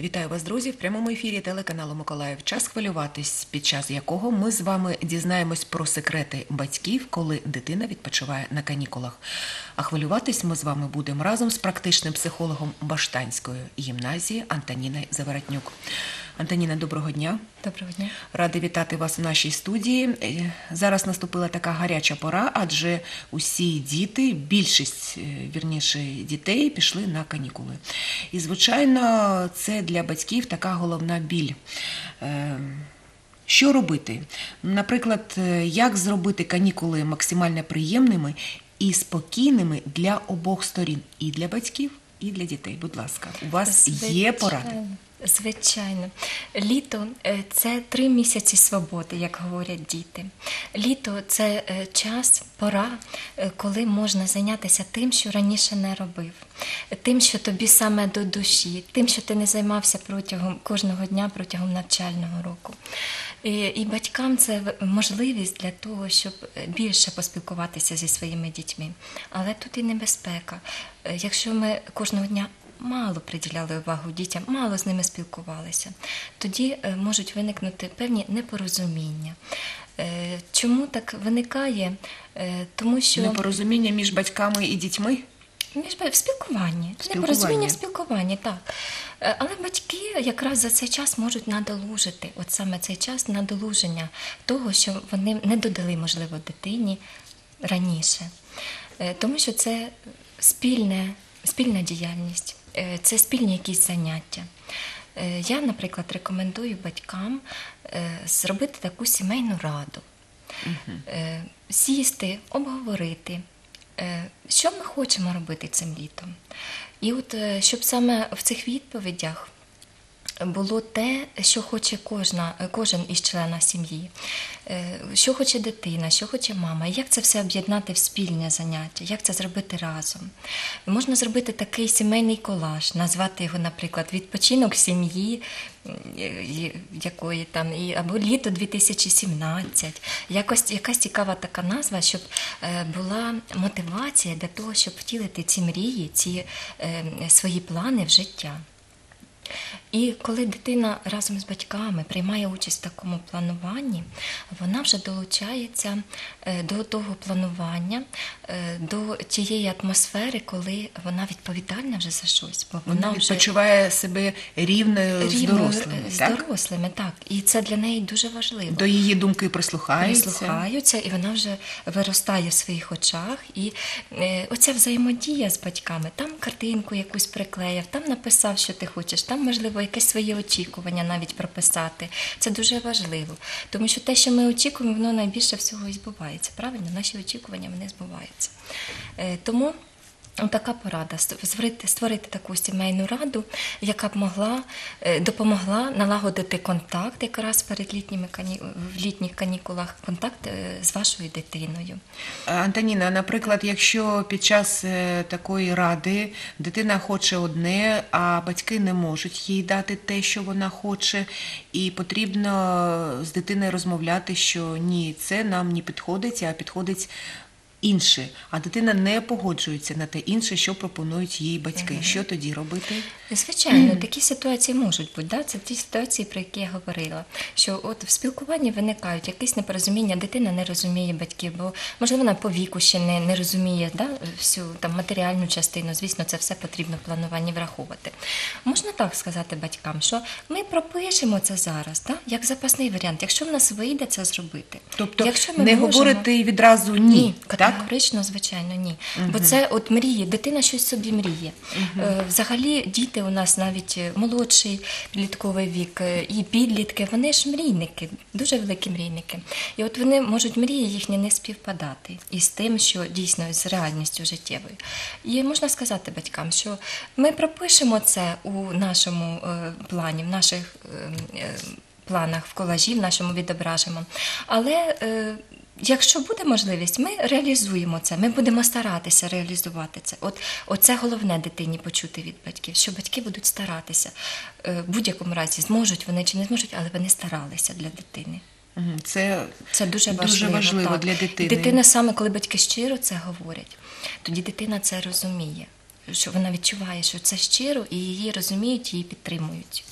Вітаю вас, друзі, в прямому ефірі телеканалу Миколаїв. Час хвилюватись, під час якого ми з вами дізнаємось про секрети батьків, коли дитина відпочиває на канікулах. А хвилюватись ми з вами будемо разом з практичним психологом Баштанської гімназії Антоніною Заворотнюк. Антоніна, доброго дня. Доброго дня. Ради вітати вас у нашій студії. Е, Зараз наступила така гаряча пора, адже усі діти, більшість е, вірніше дітей, пішли на канікули. І, звичайно, це для батьків така головна біль. Е, Що робити? Наприклад, як зробити канікули максимально приємними і спокійними для обох сторін, і для батьків, і для дітей. Будь ласка, у вас є поради. Звичайно. Літо е, це три місяці свободи, як говорять діти. Літо це е, час, пора, е, коли можна зайнятися тим, що раніше не робив, тим, що тобі саме до душі, тим, що ти не займався протягом кожного дня протягом навчального року. І, і батькам це можливість для того, щоб більше поспілкуватися зі своїми дітьми. Але тут і небезпека. Якщо ми кожного дня мало приділяли увагу дітям, мало з ними спілкувалися, тоді е, можуть виникнути певні непорозуміння. Е, Чому так виникає? Е, Тому що Непорозуміння між батьками і дітьми. між в спілкуванні, В непорозуміння в спілкуванні. так. Але батьки якраз за цей час можуть надолужити, от саме цей час надолуження того, що вони не додали, можливо, дитині раніше. Тому що це спільне, спільна діяльність, це спільні якісь заняття. Е, Я, наприклад, рекомендую батькам е, зробити таку сімейну раду угу. сісти, обговорити, е, що ми хочемо робити цим літом. І от е, щоб саме в цих відповідях було те, що хоче кожна, кожен із члена сім'ї, Е, що хоче дитина, що хоче мама, як це все об'єднати в спільне заняття, як це зробити разом. Можна зробити такий сімейний колаж, назвати його, наприклад, відпочинок сім'ї, е, якої там, і, або літо 2017. Якось якась цікава така назва, щоб е, була мотивація для того, щоб втілити ці мрії, ці свої плани в життя. І коли дитина разом з батьками приймає участь в такому плануванні, вона вже долучається е, до того планування, е, до тієї атмосфери, коли вона відповідальна вже за щось, бо Вона вона вже відпочиває себе рівною з дорослими. з так? дорослими, так. І це для неї дуже важливо. До її думки прислухаються. Прислухаються, і вона вже виростає в своїх очах. І е, оця взаємодія з батьками, там картинку якусь приклеїв, там написав, що ти хочеш, там, можливо, якесь своє очікування навіть прописати. Це дуже важливо. Тому що те, що ми очікуємо, воно найбільше всього і збувається. Правильно, наші очікування вони збуваються. Е, тому. Така порада створити, створити таку сімейну раду, яка б могла е, допомогла налагодити контакт якраз перед літніми в літніх канікулах, контакт е, з вашою дитиною. Е, Антоніна, наприклад, якщо під час такої ради дитина хоче одне, а батьки не можуть їй дати те, що вона хоче, і потрібно з дитиною розмовляти, що ні, це нам не підходить, а підходить. Інше, а дитина не погоджується на те інше, що пропонують їй батьки. Що тоді робити? Звичайно, такі ситуації можуть бути. Да? Це ті ситуації, про які я говорила. Що от в спілкуванні виникають якісь непорозуміння, дитина не розуміє батьків, бо можливо вона по віку ще не, не розуміє да? всю там матеріальну частину. Звісно, це все потрібно в плануванні враховувати. Можна так сказати батькам, що ми пропишемо це зараз, да? як запасний варіант, якщо в нас вийде це зробити. Тобто якщо ми не можемо- говорити відразу ні, ні, так? Категорично, звичайно, ні. Бо це от мрії, дитина щось собі мріє. Е, Взагалі, діти у нас навіть е, молодший підлітковий вік е, і підлітки, вони ж мрійники, дуже великі мрійники. І от вони можуть мрії їхні не співпадати із тим, що дійсно з реальністю життєвою. І можна сказати батькам, що ми пропишемо це у нашому плані, в наших. е, е, Планах в колажі, в нашому відображимо. Але Якщо буде можливість, ми реалізуємо це. Ми будемо старатися реалізувати це. От оце головне дитині почути від батьків, що батьки будуть старатися. Е, В будь-якому разі зможуть вони чи не зможуть, але вони старалися для дитини. Це Це дуже Дуже важливо. важливо для дитини. І Дитина саме, коли батьки щиро це говорять, тоді дитина це розуміє. що вона відчуває, що це щиро, і її розуміють, її підтримують.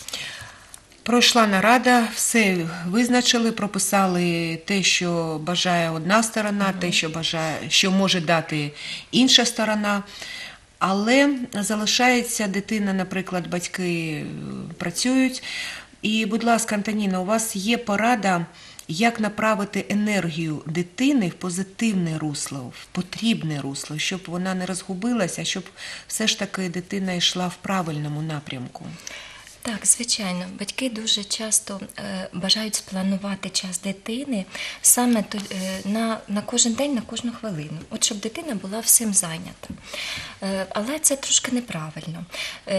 Пройшла нарада, все визначили, прописали те, що бажає одна сторона, те, що бажає, що може дати інша сторона. Але залишається дитина, наприклад, батьки е, працюють. І, будь ласка, Антоніна, у вас є порада, як направити енергію дитини в позитивне русло, в потрібне русло, щоб вона не розгубилася, щоб все ж таки дитина йшла в правильному напрямку. Так, звичайно, батьки дуже часто е, бажають спланувати час дитини саме е, на, на кожен день, на кожну хвилину, от щоб дитина була всім зайнята. Е, але це трошки неправильно.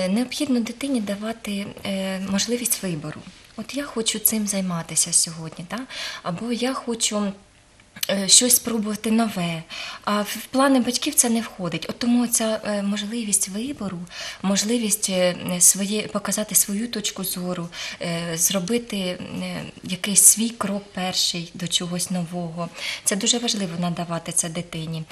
Необхідно дитині давати можливість вибору. От я хочу цим займатися сьогодні, да? або я хочу. Е, Щось спробувати нове, а в плани батьків це не входить. От тому ця е, можливість вибору, можливість е, своє показати свою точку зору, зробити якийсь свій крок перший до чогось нового. Це дуже важливо надавати це дитині.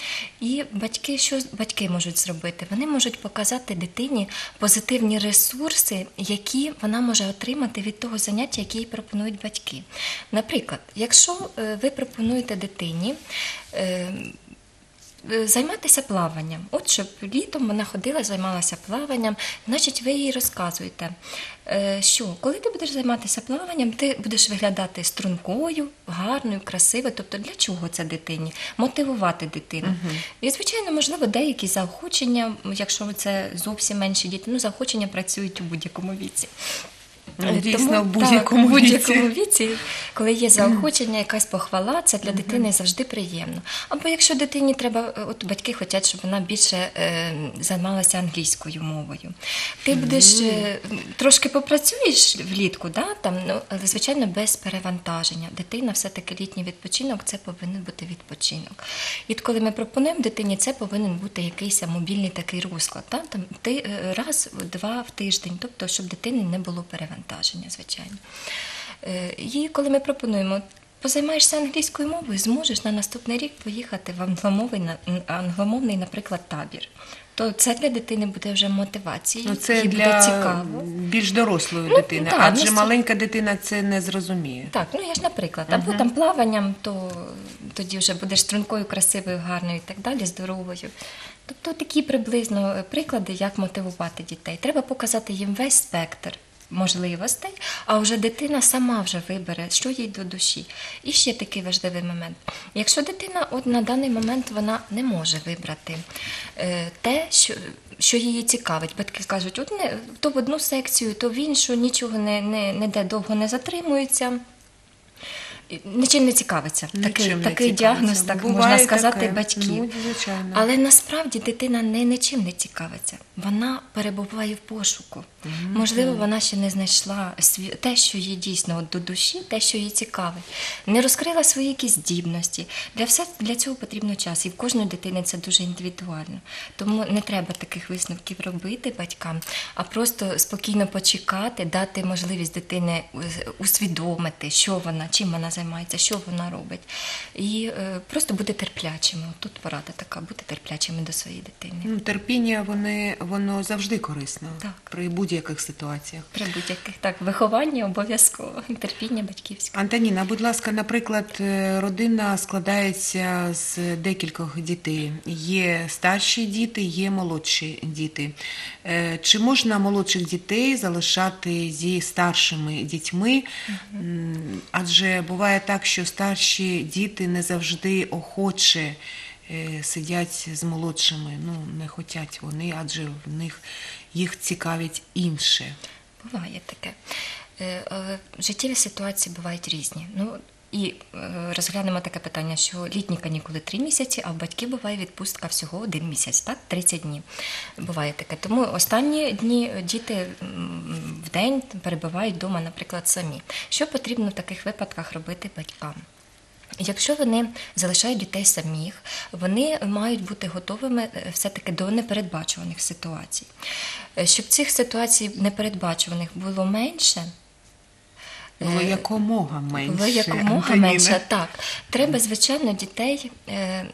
І батьки, що батьки можуть зробити? Вони можуть показати дитині позитивні ресурси, які вона може отримати від того заняття, яке їй пропонують батьки. Наприклад, якщо ви пропонуєте дитині. Е, е, Займатися плаванням. От щоб літом вона ходила, займалася плаванням, значить, ви їй розказуєте, е, що коли ти будеш займатися плаванням, ти будеш виглядати стрункою, гарною, красивою. Тобто для чого це дитині? Мотивувати дитину. І, звичайно, можливо, деякі заохочення, якщо це зовсім менші діти, ну заохочення працюють у будь-якому віці. Е, дійсно, тому, в будь-якому так, віці. будь-якому віці, коли є заохочення, якась похвала, це для дитини завжди приємно. Або якщо дитині треба, е, от батьки хочуть, щоб вона більше е, займалася англійською мовою. Ти будеш е, трошки попрацюєш влітку, да, там, ну, але звичайно без перевантаження. Дитина все-таки літній відпочинок це повинен бути відпочинок. І от коли ми пропонуємо дитині, це повинен бути якийсь мобільний такий розклад. Да? Там, ти, е, раз, два в тиждень, тобто, щоб дитини не було перевантаження, звичайно. Е, І коли ми пропонуємо, позаймаєшся англійською мовою, зможеш на наступний рік поїхати в англомовний, англомовний наприклад, табір. То це для дитини буде вже мотивацією, Ну, це їй буде для цікаво. більш дорослої Ну, дитини, так, адже ну, маленька дитина це не зрозуміє. Так, ну я ж наприклад, або там плаванням, то тоді вже будеш стрункою, красивою, гарною і так далі, здоровою. Тобто такі приблизно е, приклади, як мотивувати дітей. Треба показати їм весь спектр можливостей, а вже дитина сама вже вибере, що їй до душі. І ще такий важливий момент. Якщо дитина от на даний момент вона не може вибрати е, те, що, що її цікавить, батьки кажуть, от не то в одну секцію, то в іншу, нічого не, не, не де довго не затримується. І Нічим не цікавиться. Такий, не такий цікавиться. діагноз, так Буває можна сказати, таке. батьків. Ну, звичайно. Але насправді дитина не нічим не цікавиться. Вона перебуває в пошуку. Можливо, вона ще не знайшла те, що їй дійсно от до душі, те, що їй цікавить. Не розкрила свої якісь здібності. Для все для цього потрібно час. І в кожної дитини це дуже індивідуально. Тому не треба таких висновків робити батькам, а просто спокійно почекати, дати можливість дитини е, усвідомити, що вона, чим вона займається, що вона робить. І е, просто бути терплячими. Тут порада така, бути терплячими до своєї дитини. Ну, терпіння вони, воно завжди корисно Так. при будь-яких ситуаціях. При будь-яких так виховання обов'язково, терпіння батьківське. Антоніна, будь ласка, наприклад, е, родина складається з декількох дітей. Є старші діти, є молодші діти. Е, Чи можна молодших дітей залишати зі старшими дітьми? Адже буває так, що старші діти не завжди охоче е, сидять з молодшими. Ну, не хочуть вони, адже в них їх цікавить інше. Буває таке. Е, Життєві ситуації бувають різні. Ну, і е, розглянемо таке питання, що літні канікули 3 місяці, а в батьків буває відпустка всього один місяць, так? 30 днів. Буває таке. Тому останні дні діти в день перебувають вдома, наприклад, самі. Що потрібно в таких випадках робити батькам? Якщо вони залишають дітей самих, вони мають бути готовими е, все-таки до непередбачуваних ситуацій. Е, Щоб цих ситуацій непередбачуваних було менше, Було Е, якомога менше. було якомога менше. Так, треба, звичайно, дітей е, е,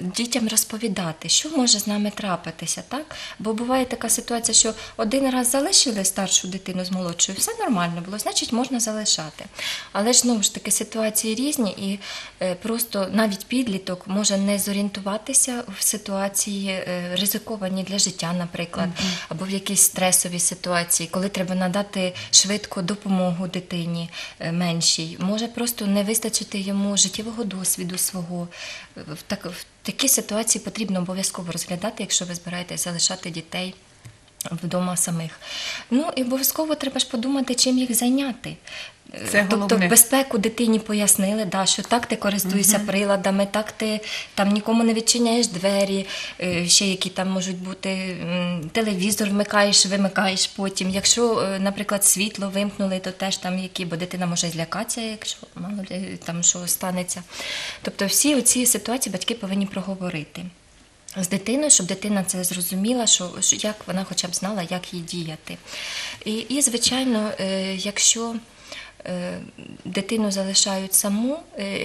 дітям розповідати, що може з нами трапитися, так? Бо буває така ситуація, що один раз залишили старшу дитину з молодшою, все нормально було, значить можна залишати. Але ж знову ж таки ситуації різні, і просто навіть підліток може не зорієнтуватися в ситуації ризиковані для життя, наприклад, або в якійсь стресовій ситуації, коли треба надати швидко допомогу дитині меншій. Може просто не вистачити йому життєвого досвіду свого. Е, В, так, в такі ситуації потрібно обов'язково розглядати, якщо ви збираєтесь залишати дітей. Вдома самих. Ну і обов'язково треба ж подумати, чим їх зайняти. Це тобто головне. безпеку дитині пояснили, да, що так ти користуєшся приладами, так ти там нікому не відчиняєш двері, е, ще які там можуть бути телевізор вмикаєш, вимикаєш потім. Якщо, е, наприклад, світло вимкнули, то теж там які, бо дитина може злякатися, якщо мало там що станеться. Тобто всі ці ситуації батьки повинні проговорити. З дитиною, щоб дитина це зрозуміла, що, що як вона хоча б знала, як їй діяти. І, і звичайно, е, якщо е, дитину залишають саму,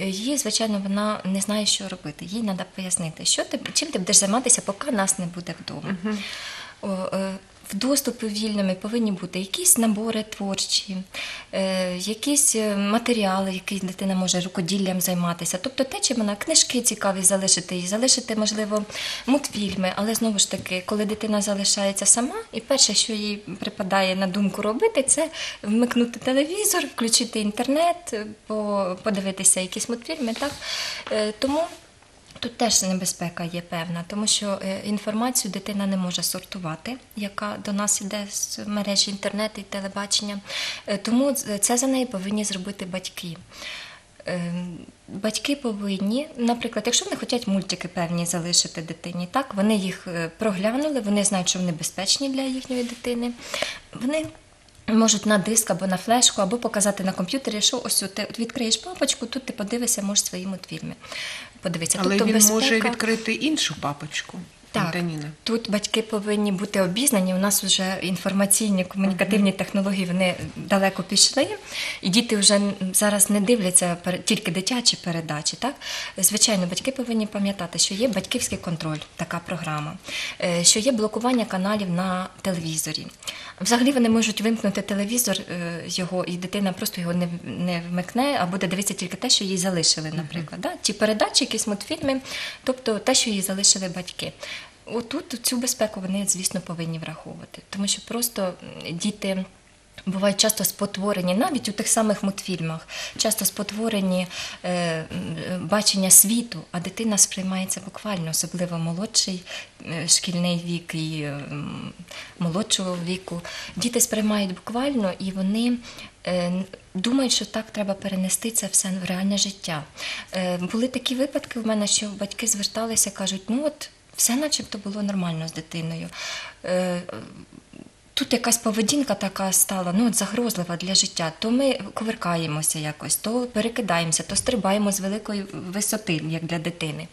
її, звичайно, вона не знає, що робити. Їй треба пояснити, що ти, чим ти будеш займатися, поки нас не буде вдома. О, е, в доступі вільними повинні бути якісь набори творчі, е, якісь е, матеріали, які дитина може рукоділлям займатися. Тобто те, чим вона книжки цікаві залишити їй, залишити, можливо, мультфільми. Але знову ж таки, коли дитина залишається сама, і перше, що їй припадає на думку робити, це вмикнути телевізор, включити інтернет, е, подивитися якісь мультфільми. Так? Тому Тут теж небезпека є певна, тому що е, інформацію дитина не може сортувати, яка до нас йде з мережі інтернету і телебачення. Е, Тому це за неї повинні зробити батьки. Е, Батьки повинні, наприклад, якщо вони хочуть мультики певні залишити дитині, так вони їх проглянули, вони знають, що вони безпечні для їхньої дитини. Вони можуть на диск або на флешку, або показати на комп'ютері, що ось ти відкриєш папочку, тут ти подивишся, можеш свої мультфільми. Подивитися. Але тобто він безпека... може відкрити іншу папочку. Так, Антоніна. тут батьки повинні бути обізнані. У нас вже інформаційні комунікативні технології вони далеко пішли, і діти вже зараз не дивляться тільки дитячі передачі. Так, звичайно, батьки повинні пам'ятати, що є батьківський контроль, така програма, е, що є блокування каналів на телевізорі. Взагалі вони можуть вимкнути телевізор е, його, і дитина просто його не, не вмикне, а буде дивитися тільки те, що їй залишили, наприклад. Да? Ті передачі, якісь мультфільми, тобто те, що їй залишили батьки. Отут цю безпеку вони, звісно, повинні враховувати, тому що просто діти. Бувають часто спотворені, навіть у тих самих мультфільмах, часто спотворені е, бачення світу, а дитина сприймається буквально, особливо молодший е, шкільний вік і е, молодшого віку. Діти сприймають буквально і вони е, думають, що так треба перенести це все в реальне життя. Е, були такі випадки в мене, що батьки зверталися, кажуть, ну от все начебто було нормально з дитиною. Тут якась поведінка така стала ну, от загрозлива для життя. То ми коверкаємося якось, то перекидаємося, то стрибаємо з великої висоти, як для дитини.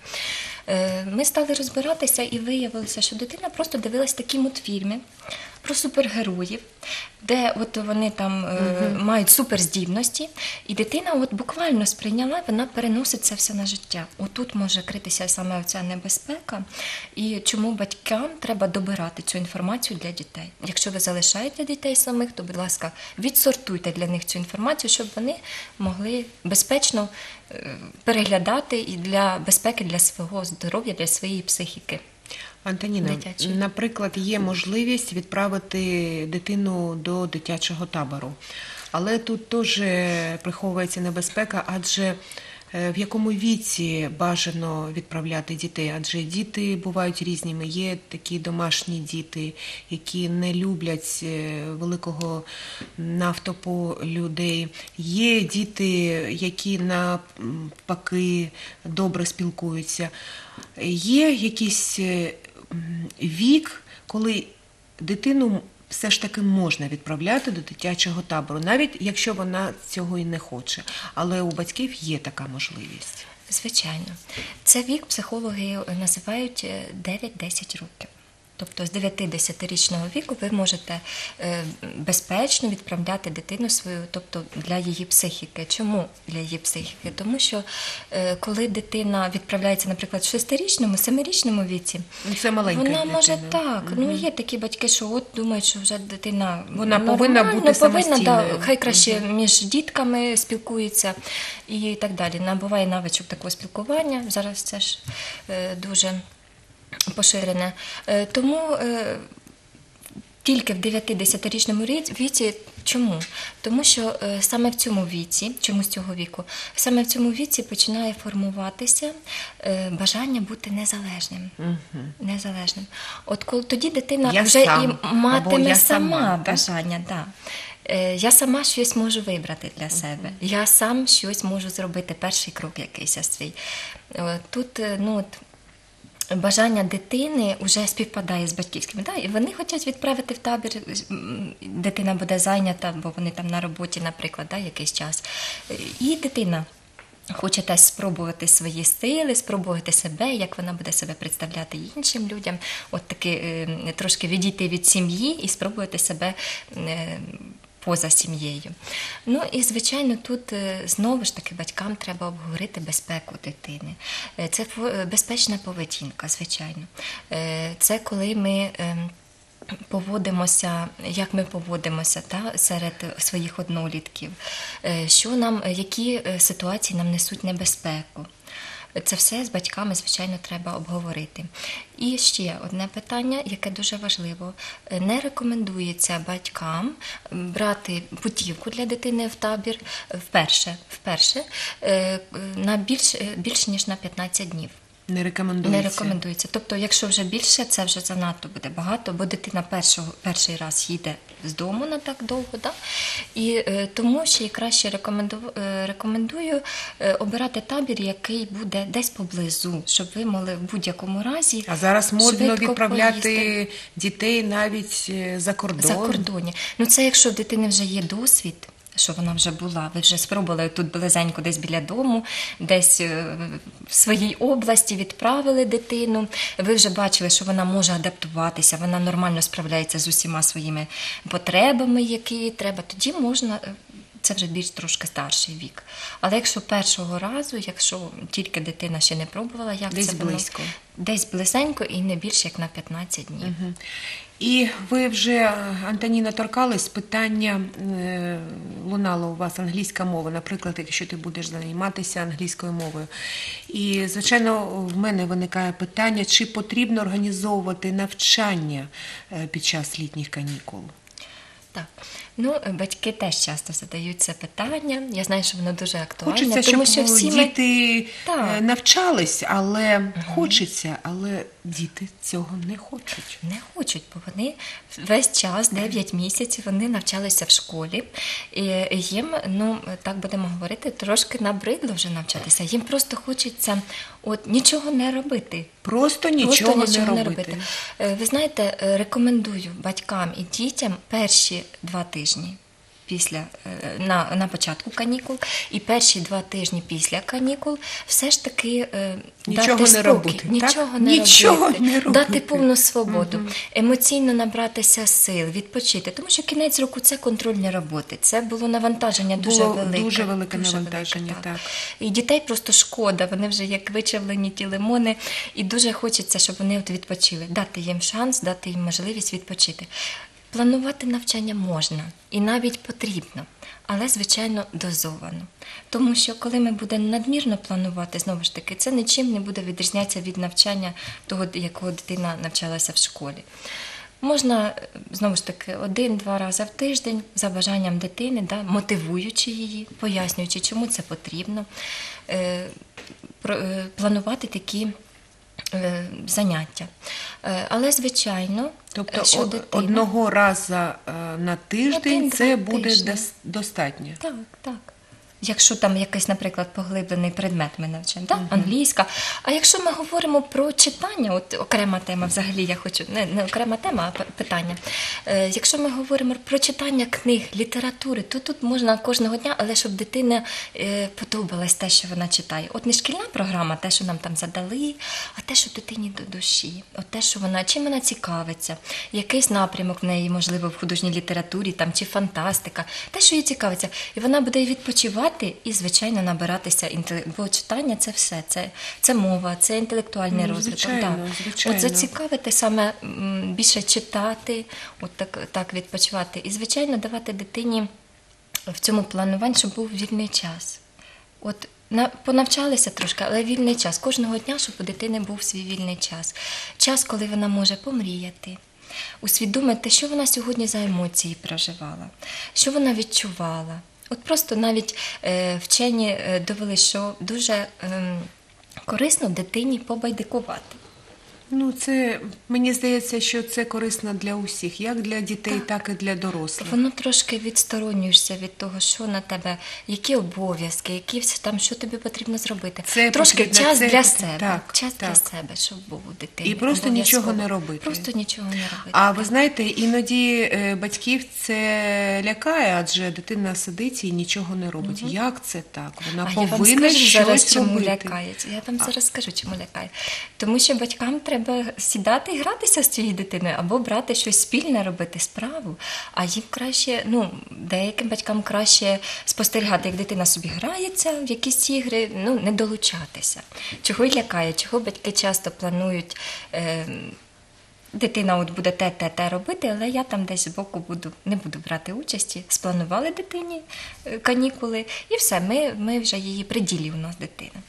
Е, Ми стали розбиратися і виявилося, що дитина просто дивилась такі мультфільми про супергероїв, де от вони там е, мають суперздібності, і дитина от буквально сприйняла, вона переносить це все на життя. Отут може критися саме ця небезпека, і чому батькам треба добирати цю інформацію для дітей. Якщо ви залишаєте дітей самих, то, будь ласка, відсортуйте для них цю інформацію, щоб вони могли безпечно е, переглядати і для безпеки для свого здоров'я, для своєї психіки. Антоніна, Дитячий. наприклад, є можливість відправити дитину до дитячого табору. Але тут теж приховується небезпека, адже е, в якому віці бажано відправляти дітей? Адже діти бувають різними. Є такі домашні діти, які не люблять е, великого навтопу людей. Є діти, які навпаки добре спілкуються. Є якийсь е, вік, коли дитину все ж таки можна відправляти до дитячого табору, навіть якщо вона цього і не хоче. Але у батьків є така можливість. Звичайно, це вік психологи називають е, 9-10 років. Тобто з 9-10-річного віку ви можете е, безпечно відправляти дитину свою, тобто для її психіки. Чому для її психіки? Тому що е, коли дитина відправляється, наприклад, в 6-річному, 7-річному віці, Ну, Це маленька вона може дитина. так. Ну є такі батьки, що от думають, що вже дитина Вона повинна бути повинна, да, хай краще між дітками спілкується і так далі. Набуває навичок такого спілкування. Зараз це ж е, дуже поширене. Е, тому е, тільки в 9-10-річному віці. Чому? Тому що е, саме в цьому віці, чому з цього віку, саме в цьому віці починає формуватися бажання бути незалежним. Незалежним. От коли тоді дитина Я вже сам, і матиме я сама, сама, бажання. Да. Я сама щось можу вибрати для себе. Я сам щось можу зробити, перший крок якийсь свій. Тут ну, от, бажання дитини вже співпадає з батьківськими. Да? І вони хочуть відправити в табір, дитина буде зайнята, бо вони там на роботі, наприклад, да, якийсь час. І дитина. Хоче теж спробувати свої сили, спробувати себе, як вона буде себе представляти іншим людям, от таки е, трошки відійти від сім'ї і спробувати себе е, поза сім'єю. Ну і звичайно, тут е, знову ж таки батькам треба обговорити безпеку дитини. Е, Це е, безпечна поведінка, звичайно. Це коли ми. ем, Поводимося, як ми поводимося та, серед своїх однолітків, що нам, які ситуації нам несуть небезпеку. Це все з батьками, звичайно, треба обговорити. І ще одне питання, яке дуже важливо: не рекомендується батькам брати путівку для дитини в табір вперше, вперше е, на більш, більш ніж на 15 днів. Не рекомендується. Не рекомендується. Тобто, якщо вже більше, це вже занадто буде багато, бо дитина першого, перший раз їде з дому на так довго. Да? І е, тому ще й краще рекоменду, е, рекомендую е, обирати табір, який буде десь поблизу, щоб ви могли в будь-якому разі. А зараз модно відправляти поїсти. дітей навіть е, за кордон. За кордоні. Ну це якщо в дитини вже є досвід. Що вона вже була, ви вже спробували тут близенько, десь біля дому, десь е, в своїй області відправили дитину. Ви вже бачили, що вона може адаптуватися, вона нормально справляється з усіма своїми потребами, які треба. Тоді можна. Це вже більш трошки старший вік. Але якщо першого разу, якщо тільки дитина ще не пробувала, як Десь це близько. десь близенько і не більше як на 15 днів. І ви вже, Антоніна, торкались питання, е, лунала у вас англійська мова, наприклад, якщо ти будеш займатися англійською мовою. І, звичайно, в мене виникає питання, чи потрібно організовувати навчання е, під час літніх канікул? Так, ну батьки теж часто задають це питання. Я знаю, що воно дуже актуальне, Хочеться, тому щоб що всі діти Так. е, навчались, але хочеться, але діти цього не хочуть. не хочуть, бо вони весь час, 9 місяців, вони навчалися в школі. І їм, ну так будемо говорити, трошки набридло вже навчатися. Їм просто хочеться от нічого не робити. Просто нічого, Просто нічого не робити. Е, Ви знаєте, е, рекомендую батькам і дітям перші два тижні. Після е, на, на початку канікул і перші два тижні після канікул все ж таки е, Нічого дати не спокій, робити, так? не Нічого робити, не робити. дати повну свободу, емоційно набратися сил, відпочити. Тому що кінець року це контрольні роботи. Це було навантаження дуже Було велике. дуже велике навантаження, велике, так. І дітей просто шкода, вони вже як вичавлені ті лимони, і дуже хочеться, щоб вони от відпочили, дати їм шанс, дати їм можливість відпочити. Планувати навчання можна і навіть потрібно, але звичайно дозовано. Тому що коли ми будемо надмірно планувати, знову ж таки, це нічим не буде відрізнятися від навчання того, якого дитина навчалася в школі. Можна е, знову ж таки один-два рази в тиждень за бажанням дитини, да, мотивуючи її, пояснюючи, чому це потрібно, е, е, планувати такі заняття. Е, але, звичайно, Тобто що дитина... одного разу е, на тиждень це буде тижні. достатньо. Так, так. Якщо там якийсь, наприклад, поглиблений предмет ми навчаємо, так? англійська. А якщо ми говоримо про читання, от окрема тема, взагалі я хочу, не, не окрема тема, а питання. Е, якщо ми говоримо про читання книг, літератури, то тут можна кожного дня, але щоб дитина е, подобалась те, що вона читає. От не шкільна програма, те, що нам там задали, а те, що дитині до душі, от те, що вона чим вона цікавиться, якийсь напрямок в неї, можливо, в художній літературі там чи фантастика, те, що їй цікавиться, і вона буде відпочивати і, звичайно, набиратися інтелекту. Бо читання це все, це, це мова, це інтелектуальний Ну, розвиток. звичайно, да. звичайно. От зацікавити саме більше читати, от так, так відпочивати. І, звичайно, давати дитині в цьому плануванні, щоб був вільний час. От на, понавчалися трошки, але вільний час. Кожного дня, щоб у дитини був свій вільний час. Час, коли вона може помріяти, усвідомити, що вона сьогодні за емоції проживала, що вона відчувала. От просто навіть е, вчені е, довели, що дуже ем, корисно дитині побайдикувати. Ну, це мені здається, що це корисно для усіх, як для дітей, так, і для дорослих. Воно трошки відсторонюєшся від того, що на тебе, які обов'язки, які все там, що тобі потрібно зробити. Це трошки потрібно, час це для себе. Так, час для себе, щоб був у дитини. І просто нічого не робити. Просто нічого не робити. А ви знаєте, іноді е, батьків це лякає, адже дитина сидить і нічого не робить. Як це так? Вона А я вам повинна скажу щось зараз, чому робити. Я вам зараз скажу, чому лякає. Тому що батькам треба сідати і гратися з цією дитиною, або брати щось спільне, робити справу. А їм краще, ну, деяким батькам краще спостерігати, як дитина собі грається в якісь ігри, ну, не долучатися. Чого й лякає, чого батьки часто планують. Е, Дитина от буде те, те, те робити, але я там десь збоку буду, не буду брати участі. Спланували дитині е, канікули, і все, ми, ми вже її приділі у нас дитина.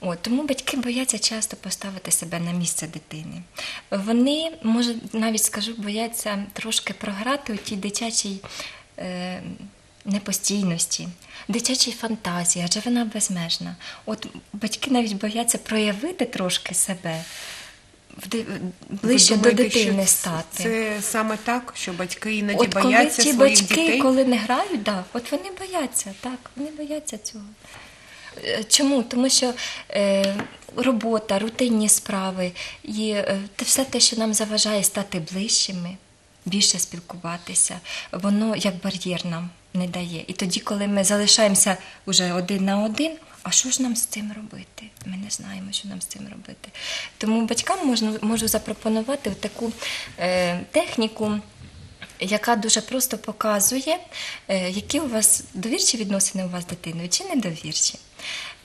От, тому батьки бояться часто поставити себе на місце дитини. Вони, може, навіть скажу, бояться трошки програти у тій дитячій е, непостійності, дитячій фантазії, адже вона безмежна. От батьки навіть бояться проявити трошки себе, ближче до думаєте, що дитини стати. Це саме так, що батьки іноді От коли бояться ті своїх батьки, дітей. коли не грають, да, от вони бояться, так, вони бояться цього. Е, Чому? Тому що е, робота, рутинні справи і е, все те, що нам заважає стати ближчими, більше спілкуватися, воно як бар'єр нам не дає. І тоді, коли ми залишаємося уже один на один, а що ж нам з цим робити? Ми не знаємо, що нам з цим робити. Тому батькам можна, можу запропонувати таку е, техніку яка дуже просто показує, які у вас довірчі відносини у вас з дитиною чи недовірчі.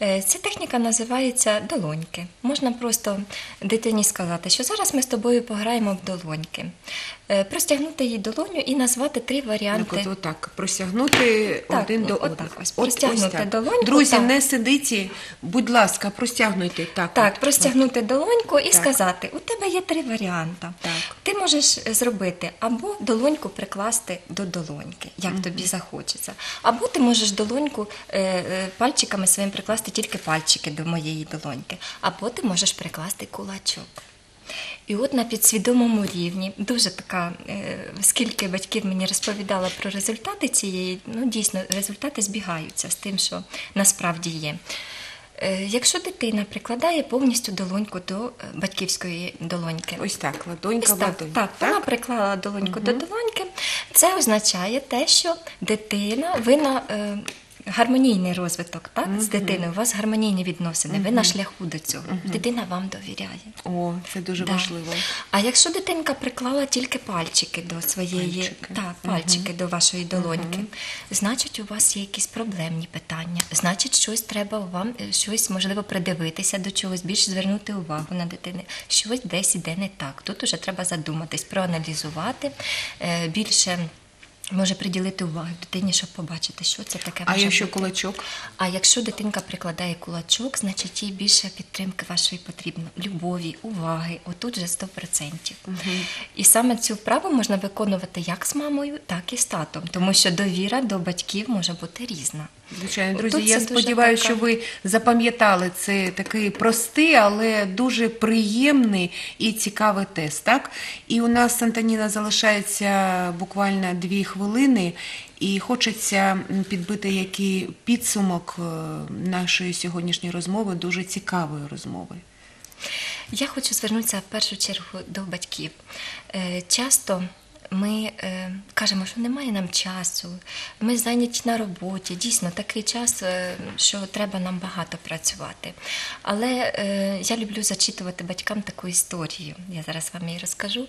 Е, Ця техніка називається долоньки. Можна просто дитині сказати, що зараз ми з тобою пограємо в долоньки. Е, Простягнути їй долоню і назвати три варіанти. Так, от, отак, простягнути Так, один до одного. ось, простягнути так. долоньку, Друзі, так. не сидіть, будь ласка, простягнуйте. Так, Так, от. простягнути долоньку і Так. сказати: у тебе є три варіанти. Так. Ти можеш зробити або долоньку прикласти до долоньки, як тобі захочеться, або ти можеш долоньку е, пальчиками своїм прикласти тільки пальчики до моєї долоньки, або ти можеш прикласти кулачок. І от на підсвідомому рівні, дуже така, е, скільки батьків мені розповідала про результати цієї, ну дійсно результати збігаються з тим, що насправді є. Е, Якщо дитина прикладає повністю долоньку до е, батьківської долоньки, Ось так, ладонька Ось так, ладонь. так, вона приклала долоньку до долоньки. Це означає те, що дитина, ви на е, гармонійний розвиток, так? З дитиною, у вас гармонійні відносини, ви на шляху до цього. Дитина вам довіряє. О, це дуже Да. важливо. А якщо дитинка приклала тільки пальчики до своєї Пальчики. Так, пальчики до вашої долоньки, значить, у вас є якісь проблемні питання. Значить, щось треба вам, е, щось можливо придивитися до чогось, більш звернути увагу на дитини. Щось десь іде не так. Тут уже треба задуматись, проаналізувати е, більше. Може приділити увагу дитині, щоб побачити, що це таке А якщо бути. кулачок? А якщо дитинка прикладає кулачок, значить їй більше підтримки вашої потрібно, любові, уваги, отут же 100%. І саме цю вправу можна виконувати як з мамою, так і з татом, тому що довіра до батьків може бути різна. Звичайно, друзі, я сподіваюся, що ви запам'ятали це такий простий, але дуже приємний і цікавий тест. Так? І у нас Антоніна залишається буквально дві хвилини. І хочеться підбити який підсумок е, нашої сьогоднішньої розмови, дуже цікавої розмови. Я хочу звернутися в першу чергу до батьків. Е, Часто ми е, кажемо, що немає нам часу, ми зайняті на роботі. Дійсно, такий час, е, що треба нам багато працювати. Але е, я люблю зачитувати батькам таку історію. Я зараз вам її розкажу.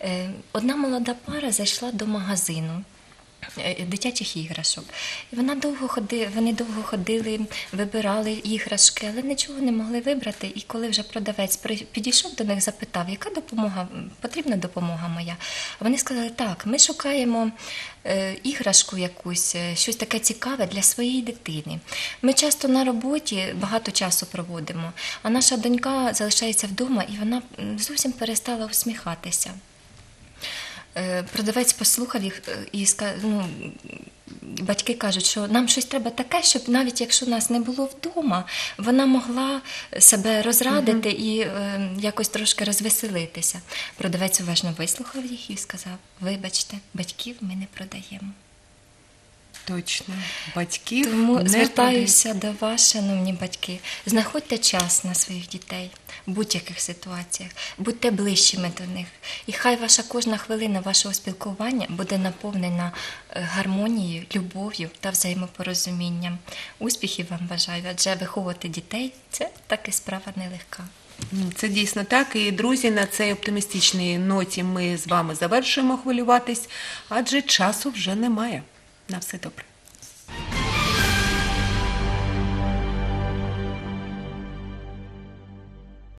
Е, Одна молода пара зайшла до магазину дитячих іграшок. І вона довго ходи, вони довго ходили, вибирали іграшки, але нічого не могли вибрати. І коли вже продавець підійшов до них, запитав, яка допомога потрібна допомога моя. Вони сказали, так, ми шукаємо е, іграшку якусь, е, щось таке цікаве для своєї дитини. Ми часто на роботі багато часу проводимо, а наша донька залишається вдома і вона зовсім перестала усміхатися. Е, Продавець послухав їх е, і сказав, ну, батьки кажуть, що нам щось треба таке, щоб навіть якщо нас не було вдома, вона могла себе розрадити і е, якось трошки розвеселитися. Продавець уважно вислухав їх і сказав: вибачте, батьків ми не продаємо. Точно, батьків Тому не звертаюся до вас, шановні батьки, знаходьте час на своїх дітей в будь-яких ситуаціях, будьте ближчими до них. І хай ваша кожна хвилина вашого спілкування буде наповнена е, гармонією, любов'ю та взаємопорозумінням. Успіхів вам бажаю, адже виховувати дітей це таки справа нелегка. Ну, Це дійсно так. І друзі, на цій оптимістичній ноті ми з вами завершуємо хвилюватись, адже часу вже немає. Na vše.